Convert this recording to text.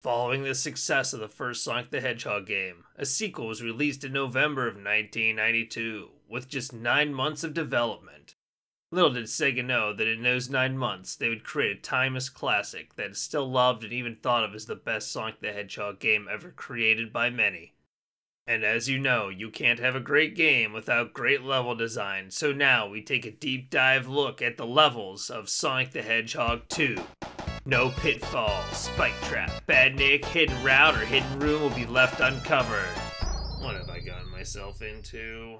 Following the success of the first Sonic the Hedgehog game, a sequel was released in November of 1992, with just nine months of development. Little did Sega know that in those nine months they would create a timeless classic that is still loved and even thought of as the best Sonic the Hedgehog game ever created by many. And as you know, you can't have a great game without great level design, so now we take a deep dive look at the levels of Sonic the Hedgehog 2. No pitfall, spike trap, badnik, hidden route, or hidden room will be left uncovered. What have I gotten myself into?